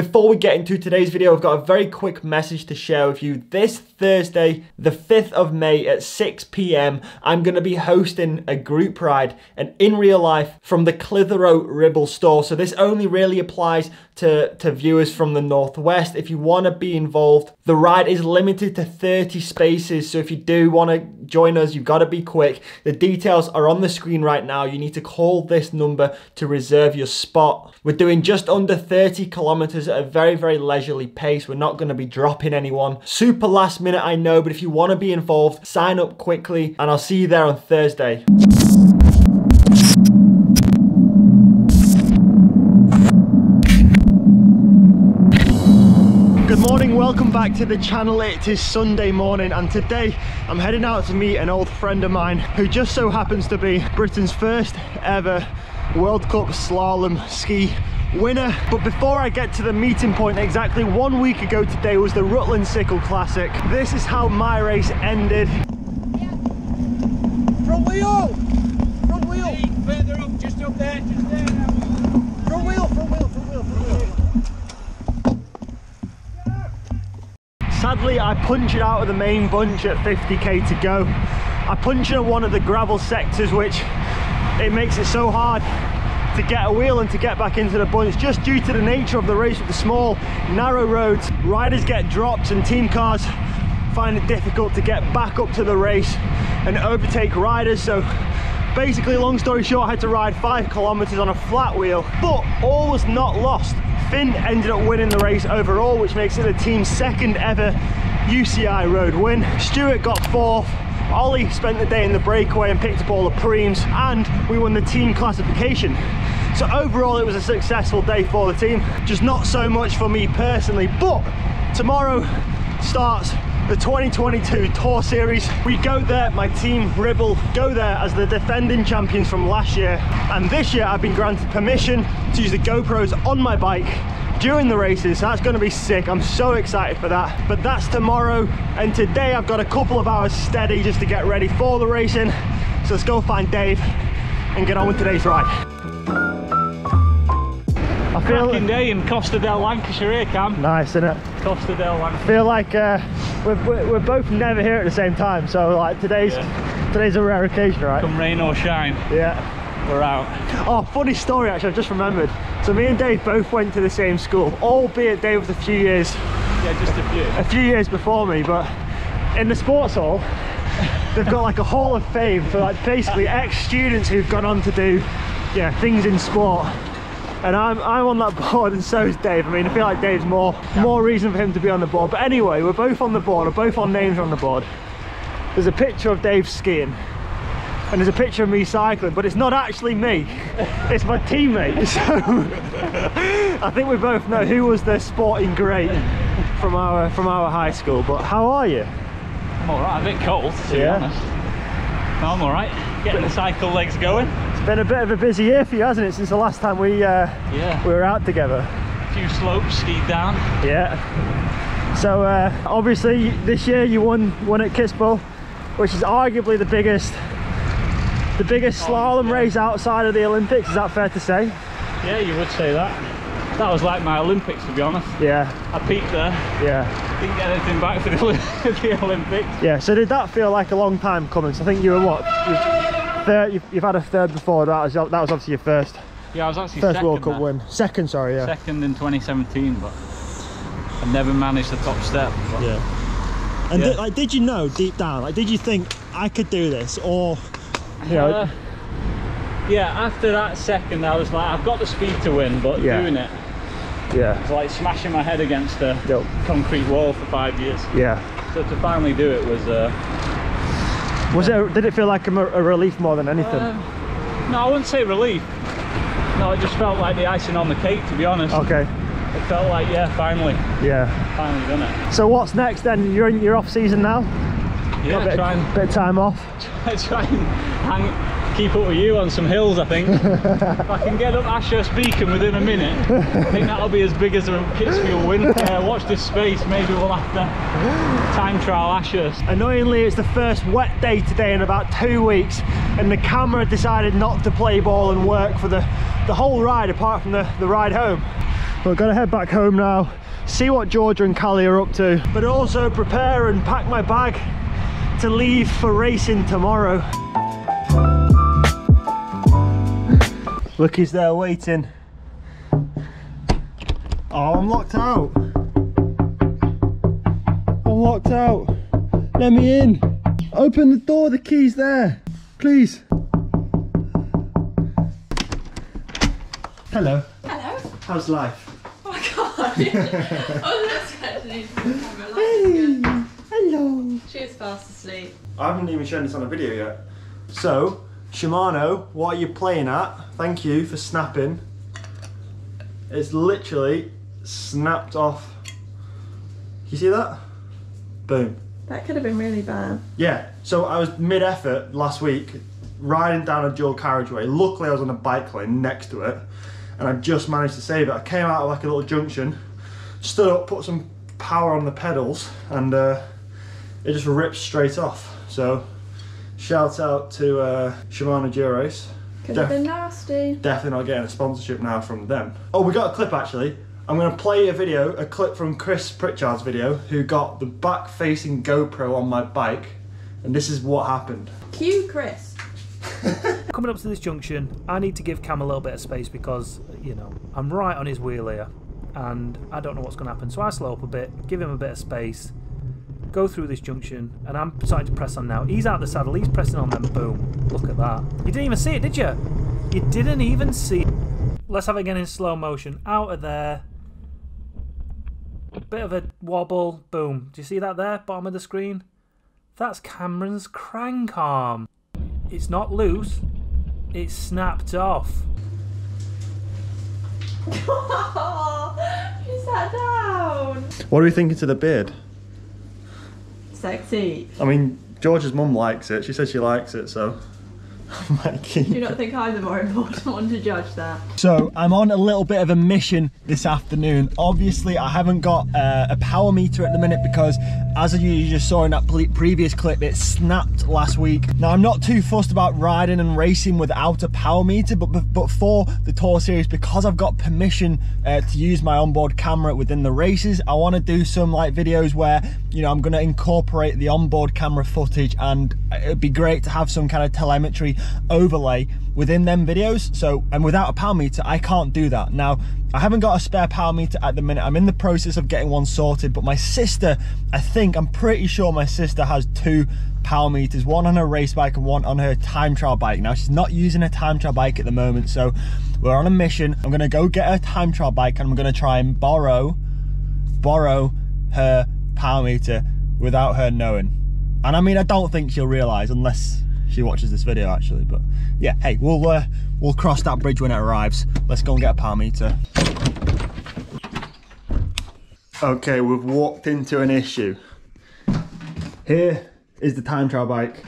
Before we get into today's video, I've got a very quick message to share with you. This Thursday, the 5th of May at 6 p.m., I'm going to be hosting a group ride and in real life from the Clitheroe Ribble store. So this only really applies to, to viewers from the Northwest. If you want to be involved, the ride is limited to 30 spaces. So if you do want to join us, you've got to be quick. The details are on the screen right now. You need to call this number to reserve your spot. We're doing just under 30 kilometers at a very, very leisurely pace. We're not going to be dropping anyone. Super last minute, I know, but if you want to be involved, sign up quickly and I'll see you there on Thursday. Good morning, welcome back to the channel. It is Sunday morning and today I'm heading out to meet an old friend of mine who just so happens to be Britain's first ever World Cup slalom ski winner. But before I get to the meeting point, exactly one week ago today was the Rutland CiCLE Classic. This is how my race ended. Front wheel! Front wheel! Further up, just up there, just there. Front wheel, front wheel, front wheel, front wheel. Sadly, I punched out of the main bunch at 50k to go. I punched at one of the gravel sectors, which it makes it so hard to get a wheel and to get back into the bunch just due to the nature of the race with the small narrow roads. Riders get dropped and team cars find it difficult to get back up to the race and overtake riders. So basically long story short I had to ride five kilometers on a flat wheel but all was not lost. Finn ended up winning the race overall which makes it the team's second ever UCI road win. Stuart got fourth. Ollie spent the day in the breakaway and picked up all the primes and we won the team classification. So overall it was a successful day for the team, just not so much for me personally, but tomorrow starts the 2022 Tour Series. We go there, my team Ribble go there as the defending champions from last year. And this year I've been granted permission to use the GoPros on my bike during the races. So that's going to be sick. I'm so excited for that. But that's tomorrow. And today i've got a couple of hours steady just to get ready for the racing. So let's go find dave and get on with today's ride I feel Cracking day in Costa del Lancashire here, Cam. Nice, isn't it? Costa del Lancashire. I feel like uh, we're, we're, both never here at the same time, so like today's yeah. today's a rare occasion, right? Come rain or shine. Yeah. We're out. Oh, funny story actually, I've just remembered. So me and Dave both went to the same school, albeit Dave was a few years... Yeah, just a few. A few years before me, but in the sports hall, they've got like a hall of fame for like basically ex-students who've gone on to do yeah, things in sport and I'm, I'm on that board and so is Dave. I mean, I feel like Dave's more more reason for him to be on the board. But anyway, we're both on the board, we're both on names on the board. There's a picture of Dave skiing and there's a picture of me cycling, but it's not actually me. It's my teammate. So I think we both know who was the sporting great from our from our high school. But how are you? I'm alright, a bit cold to yeah. be honest. I'm alright. Getting the cycle legs going. It's been a bit of a busy year for you, hasn't it, since the last time we uh, yeah. we were out together? A few slopes skied down. Yeah. So uh, obviously this year you won won at Kitzbühel, which is arguably the biggest the biggest oh, slalom yeah. race outside of the Olympics. Is that fair to say? Yeah, you would say that. That was like my Olympics, to be honest. Yeah. I peaked there. Yeah. Didn't get anything back for the, the Olympics. Yeah. So did that feel like a long time coming? So I think you were what? Third, you've, you've, had a third before. That was that was obviously your first. Yeah, I was actually first World Cup win. Second, sorry, yeah. Second in 2017, but I never managed the top step. But, yeah. And yeah. Did, like, did you know deep down? Like, did you think I could do this, or you know? Uh, yeah. After that second, I was like, I've got the speed to win, but yeah. doing it. Yeah. It's like smashing my head against a yep. concrete wall for five years. Yeah. So to finally do it was. Uh, was it? Did it feel like a, a relief more than anything? Uh, no, I wouldn't say relief. No, it just felt like the icing on the cake, to be honest. Okay. It felt like, yeah, finally. Yeah. Finally done it. So what's next then? You're in your off season now. Yeah, bit, try and, bit of time off. Try, try and hang, keep up with you on some hills I think. If I can get up Ashurst Beacon within a minute I think that'll be as big as a Kitzbühel win. Uh, watch this space. Maybe we'll have to time trial Ashurst annoyingly it's the first wet day today in about two weeks and the camera decided not to play ball and work for the the whole ride apart from the the ride home. But gonna head back home now, see what Georgia and Callie are up to, but also prepare and pack my bag to leave for racing tomorrow. Look, he's there waiting. Oh, I'm locked out. I'm locked out. Let me in. Open the door, the key's there. Please. Hello. Hello. How's life? Oh my god. I was expecting you to be camera like Hello. She was fast asleep. I haven't even shown this on a video yet. So, Shimano, what are you playing at? Thank you for snapping. It's literally snapped off. You see that? Boom. That could have been really bad. Yeah, so I was mid effort last week riding down a dual carriageway. Luckily, I was on a bike lane next to it and I just managed to save it. I came out of like a little junction, stood up, put some power on the pedals, and uh, it just ripped straight off. So, shout out to uh, Shimano Girace. Could Def- have been nasty. definitely not getting a sponsorship now from them. Oh, we got a clip actually. I'm going to play a video, a clip from Chris Pritchard's video, who got the back facing GoPro on my bike, and this is what happened. Cue Chris. Coming up to this junction, I need to give Cam a little bit of space because, you know, I'm right on his wheel here and I don't know what's going to happen. So I slow up a bit, give him a bit of space, go through this junction, and I'm starting to press on now. He's out the saddle, he's pressing on them, boom. Look at that. You didn't even see it, did you? You didn't even see it. Let's have it again in slow motion. Out of there. Bit of a wobble, boom. Do you see that there, bottom of the screen? That's Cameron's crank arm. It's not loose, it's snapped off. she sat down. What are we thinking to the beard? Sexy. I mean, George's mum likes it. She says she likes it, so Keep Do you not think I'm the more important one to judge that? So I'm on a little bit of a mission this afternoon. Obviously, I haven't got uh, a power meter at the minute because, as you just saw in that previous clip, it snapped last week. Now I'm not too fussed about riding and racing without a power meter, but but, for the tour series, because I've got permission uh, to use my onboard camera within the races, I want to do some like videos where you know I'm going to incorporate the onboard camera footage, and it'd be great to have some kind of telemetry overlay within them videos. So and without a power meter I can't do that. Now I haven't got a spare power meter at the minute. I'm in the process of getting one sorted but my sister I think I'm pretty sure my sister has two power meters one on her race bike and one on her time trial bike. Now she's not using a time trial bike at the moment so we're on a mission. I'm gonna go get her time trial bike and I'm gonna try and borrow borrow her power meter without her knowing. And I mean I don't think she'll realize unless she watches this video actually but yeah hey we'll uh, we'll cross that bridge when it arrives. Let's go and get a power meter okay we've walked into an issue. Here is the time trial bike.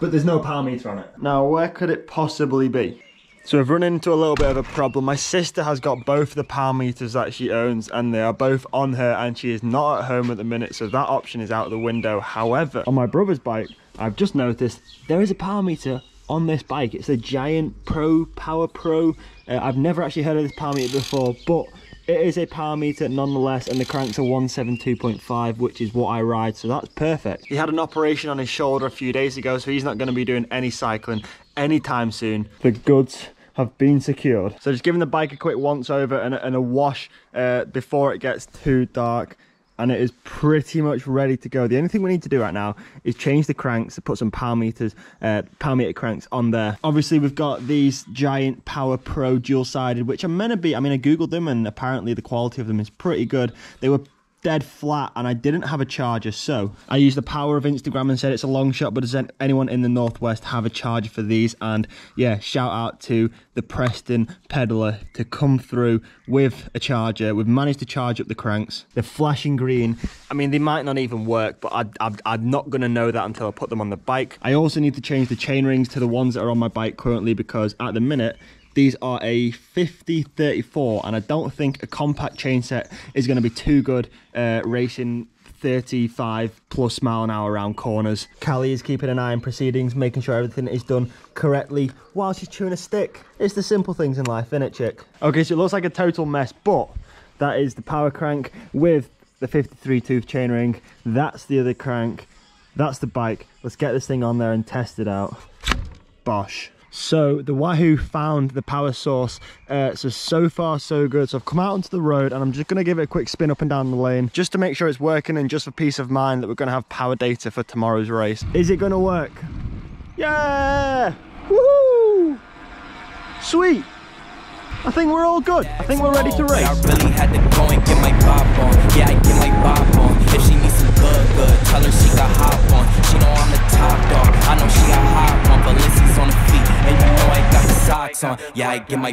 But there's no power meter on it. Now where could it possibly be so I've run into a little bit of a problem. My sister has got both the power meters that she owns and they are both on her and she is not at home at the minute so that option is out of the window. However, on my brother's bike, I've just noticed there is a power meter on this bike. It's a Giant Pro Power Pro. Uh, I've never actually heard of this power meter before but it is a power meter nonetheless and the cranks are 172.5 which is what I ride so that's perfect. He had an operation on his shoulder a few days ago so he's not going to be doing any cycling anytime soon. The goods have been secured. So just giving the bike a quick once over and a, and a wash uh, before it gets too dark and it is pretty much ready to go. The only thing we need to do right now is change the cranks, put some power meters, uh, power meter cranks on there. Obviously we've got these Giant Power Pro dual sided, which are meant to be, I mean I googled them and apparently the quality of them is pretty good. They were dead flat and I didn't have a charger so I used the power of Instagram and said it's a long shot but does anyone in the northwest have a charger for these? And yeah shout out to the Preston peddler to come through with a charger. We've managed to charge up the cranks. They're flashing green. I mean they might not even work but I, I'm not gonna know that until I put them on the bike. I also need to change the chain rings to the ones that are on my bike currently because at the minute these are a 50-34, and I don't think a compact chain set is going to be too good uh, racing 35 plus mile an hour around corners. Callie is keeping an eye on proceedings, making sure everything is done correctly while she's chewing a stick. It's the simple things in life, innit, chick? Okay, so it looks like a total mess, but that is the power crank with the 53 tooth chainring. That's the other crank. That's the bike. Let's get this thing on there and test it out. Bosh. So the Wahoo found the power source. Uh, so, so far so good. So I've come out onto the road and I'm just gonna give it a quick spin up and down the lane just to make sure it's working and just for peace of mind that we're gonna have power data for tomorrow's race. Is it gonna work? Yeah! Woohoo! Sweet! I think we're all good. I think we're ready to race. Tell her she got hop on. She know I'm the top dog. I know she got hot on. But Lissy's on the feet, and you know I got the socks on. Yeah, I get my